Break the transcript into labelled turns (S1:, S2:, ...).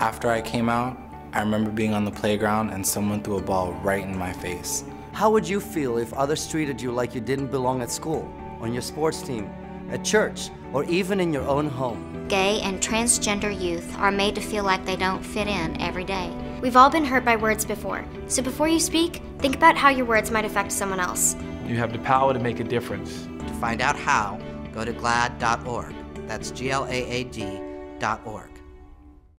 S1: After I came out, I remember being on the playground and someone threw a ball right in my face.
S2: How would you feel if others treated you like you didn't belong at school, on your sports team, at church, or even in your own home?
S3: Gay and transgender youth are made to feel like they don't fit in every day.
S4: We've all been hurt by words before, so before you speak, think about how your words might affect someone else.
S5: You have the power to make a difference.
S6: To find out how, go to glaad.org. That's G L A A D.org.